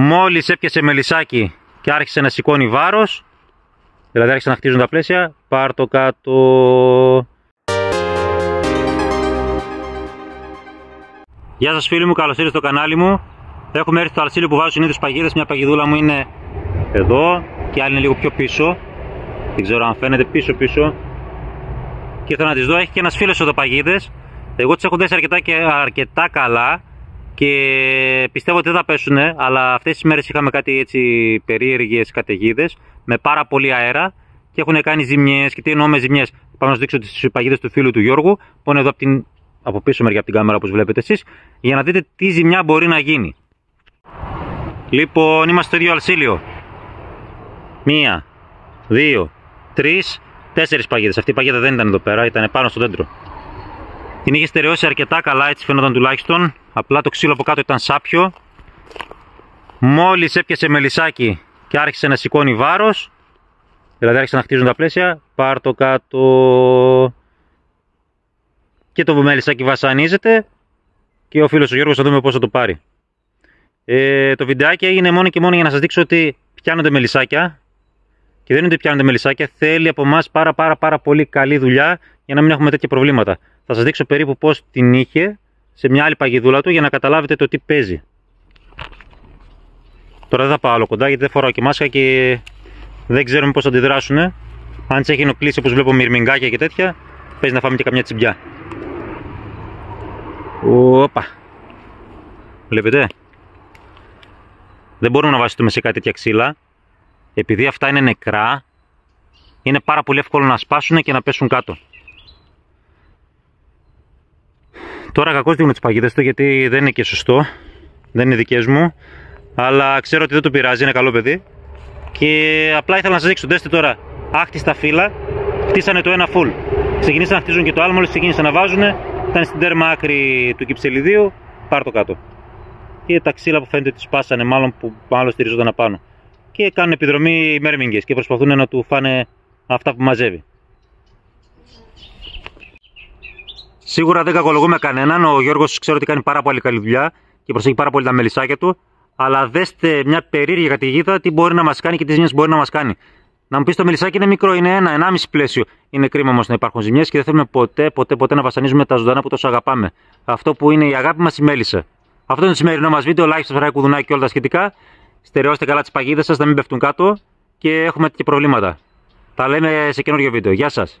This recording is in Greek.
Μόλις έπιασε μελισάκι και άρχισε να σηκώνει βάρος, δηλαδή άρχισε να χτίζουν τα πλαίσια, πάρ το κάτω. Γεια σας φίλοι μου, καλώς ήρθατε στο κανάλι μου. Έχουμε έρθει στο αλσίλιο που βάζω συνήθως παγίδες, μια παγιδούλα μου είναι εδώ και άλλη είναι λίγο πιο πίσω. Δεν ξέρω αν φαίνεται πίσω πίσω. Και θέλω να τις δω, έχει και ένας φίλος εδώ παγίδες. Εγώ τις έχω δέσει αρκετά, και αρκετά καλά και πιστεύω ότι δεν θα πέσουν, αλλά αυτές τις μέρες είχαμε κάτι έτσι περίεργες καταιγίδες με πάρα πολύ αέρα και έχουν κάνει ζημιές και τι εννοώ με ζημιές; Πάμε να σου δείξω τις παγίδες του φίλου του Γιώργου που είναι εδώ από, την, από πίσω μεριά από την κάμερα όπως βλέπετε εσείς για να δείτε τι ζημιά μπορεί να γίνει. Λοιπόν, είμαστε στο ίδιο αλσίλιο. Μία, δύο, τρεις, τέσσερις παγίδες. Αυτή η παγίδα δεν ήταν εδώ πέρα, ήταν πάνω στο δέντρο. Την είχε στερεώσει αρκετά καλά, έτσι φαίνονταν τουλάχιστον. Απλά το ξύλο από κάτω ήταν σάπιο. Μόλις έπιασε μελισάκι και άρχισε να σηκώνει βάρος, δηλαδή άρχισε να χτίζουν τα πλαίσια, πάρ το κάτω. Και το μελισάκι βασανίζεται και ο φίλος ο Γιώργος θα δούμε πώς θα το πάρει. Ε, το βιντεάκι έγινε μόνο και μόνο για να σας δείξω ότι πιάνονται μελισάκια και δεν είναι ότι πιάνονται μελισάκια, θέλει από εμάς πάρα, πάρα, πάρα πολύ καλή δουλειά για να μην έχουμε τέτοια προβλήματα. Θα σας δείξω περίπου πώς την είχε σε μια άλλη παγιδούλα του για να καταλάβετε το τι παίζει. Τώρα δεν θα πάω άλλο κοντά γιατί δεν φοράω και μάσκα και δεν ξέρουμε πώς θα αντιδράσουν. Αν τι έχει ενοχλήσει όπως βλέπω μυρμηγκάκια και τέτοια, παίζει να φάμε και καμιά τσιμπιά. Οπα. Βλέπετε. Δεν μπορούμε να βασιστούμε σε κάτι τέτοια ξύλα επειδή αυτά είναι νεκρά, είναι πάρα πολύ εύκολο να σπάσουν και να πέσουν κάτω. Τώρα κακώς δίνω τις παγίδες του γιατί δεν είναι και σωστό, δεν είναι δικές μου, αλλά ξέρω ότι δεν το πειράζει, είναι καλό παιδί. Και απλά ήθελα να σας δείξω, δέστε τώρα, άχτιστα φύλλα, χτίσανε το ένα full. Ξεκινήσαν να χτίζουν και το άλλο, μόλις ξεκίνησαν να βάζουν, ήταν στην τέρμα άκρη του κυψελιδίου, πάρ το κάτω. Και τα ξύλα που φαίνεται ότι σπάσανε, μάλλον που μάλλον στηριζόταν απάνω και κάνουν επιδρομή οι μέρμιγγες και προσπαθούν να του φάνε αυτά που μαζεύει. Σίγουρα δεν κακολογούμε κανέναν. Ο Γιώργος ξέρω ότι κάνει πάρα πολύ καλή δουλειά και προσέχει πάρα πολύ τα μελισσάκια του. Αλλά δέστε μια περίεργη καταιγίδα τι μπορεί να μας κάνει και τι ζημιές μπορεί να μας κάνει. Να μου πεις το μελισσάκι είναι μικρό, είναι ένα, ενάμιση πλαίσιο. Είναι κρίμα όμως να υπάρχουν ζημιές και δεν θέλουμε ποτέ, ποτέ, ποτέ να βασανίζουμε τα ζωντανά που τόσο αγαπάμε. Αυτό που είναι η αγάπη μας η μέλισσα. Αυτό είναι το σημερινό μας βίντεο. Like, subscribe, κουδουνάκι και όλα τα σχετικά στερεώστε καλά τις παγίδες σας, να μην πέφτουν κάτω και έχουμε και προβλήματα. Τα λέμε σε καινούριο βίντεο. Γεια σας!